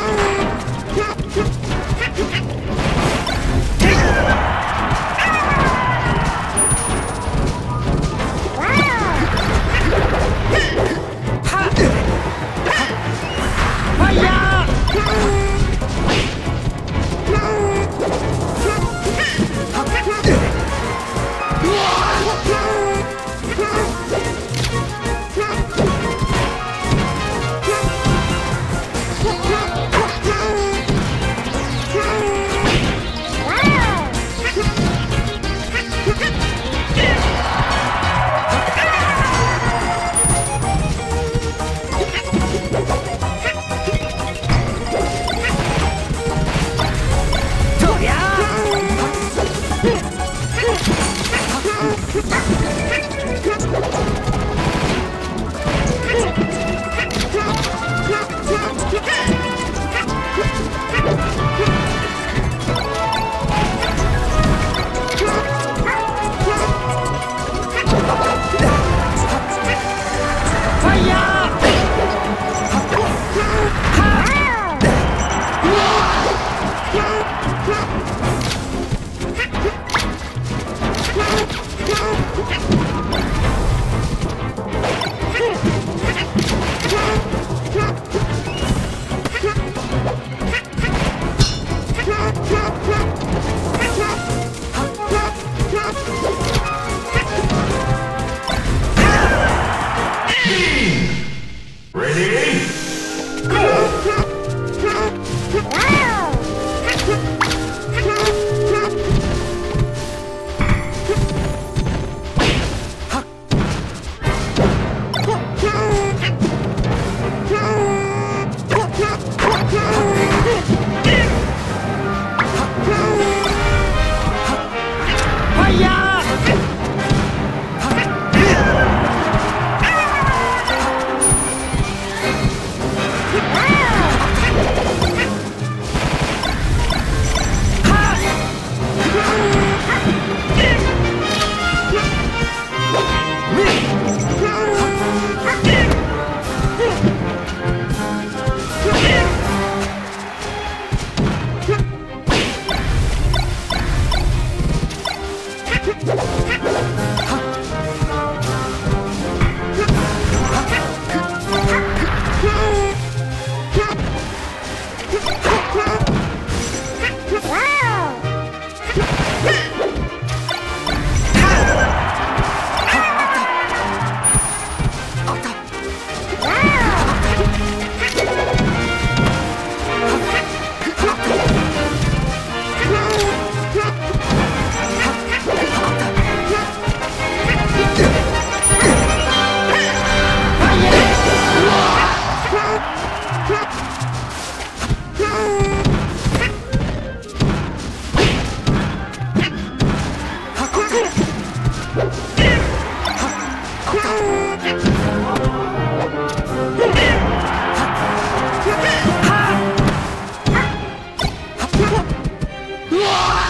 Whoa! Oh!